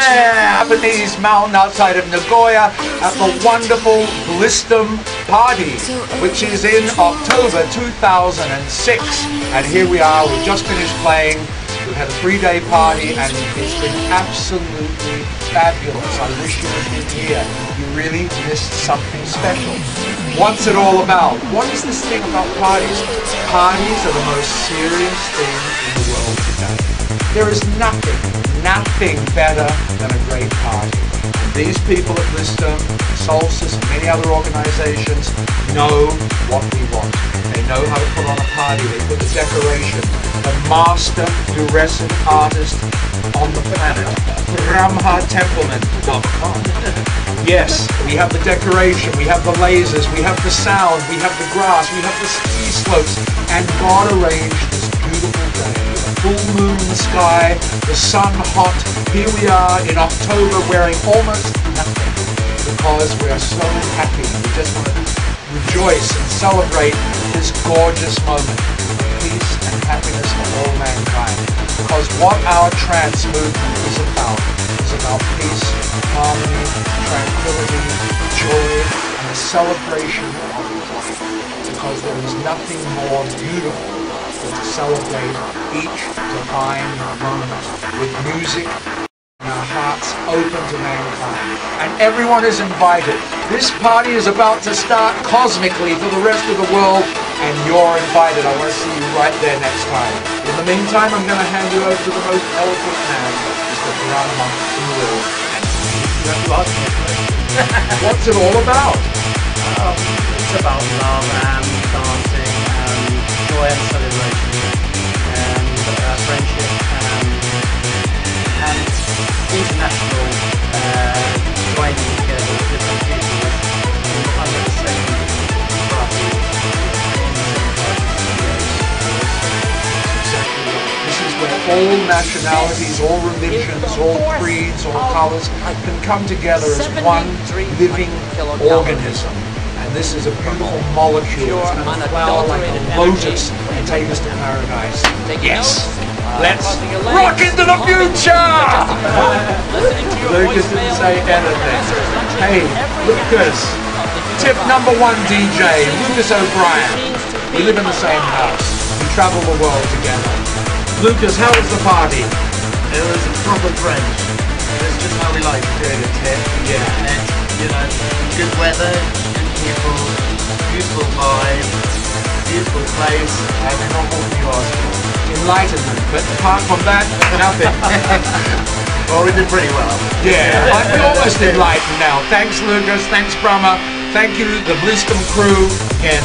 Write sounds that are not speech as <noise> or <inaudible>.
Japanese mountain outside of Nagoya at the wonderful Blissdom Party, uh, which is in October 2006. And here we are, we've just finished playing. We've had a three-day party and it's been absolutely fabulous. I wish you had been here. You really missed something special. What's it all about? What is this thing about parties? Parties are the most serious thing in the world today. There is nothing, nothing better than a great party. These people at Blissdom, Solstice, and many other organizations know what we want. They know how to put on a party. They put the decoration. The master fluorescent artist on the planet, BrahmaTempleman.com. <laughs> Yes, we have the decoration, we have the lasers, we have the sound, we have the grass, we have the ski slopes, and God arranged this beautiful day. The full moon in the sky, the sun hot. Here we are in October wearing almost nothing because we're so happy. We just want to rejoice and celebrate this gorgeous moment of peace and happiness for all mankind. Because what our trance movement is about is about peace, harmony, tranquility, joy, and the celebration of life. Because there is nothing more beautiful than to celebrate each divine moment with music and our hearts open to mankind. And everyone is invited. This party is about to start cosmically for the rest of the world, and you're invited. I want to see you right there next time. In the meantime, I'm going to hand you over to the most eloquent man, Mr. Brahma in the world. What's it all about? Um, it's about love and dancing and joy and all nationalities, all religions, all creeds, all colors can come together as one living organism. And this is a beautiful molecule. It's going to flower like a lotus and take us to paradise. Yes! Uh, Let's rock into the future! Lucas didn't say anything. Hey, Lucas, tip number one DJ, Lucas O'Brien. We live in the same house. We travel the world together. Lucas, how was the party? It was a proper French. It's just how we like to do it here. Yeah. And, you know, good weather, good people, beautiful vibe, beautiful place. and not what you asked for. Enlightenment, but apart from that, nothing. <laughs> Well, we did pretty well. yeah, I'm almost enlightened now. Thanks, Lucas. Thanks, Brahma. Thank you, the Blissdom crew. Again,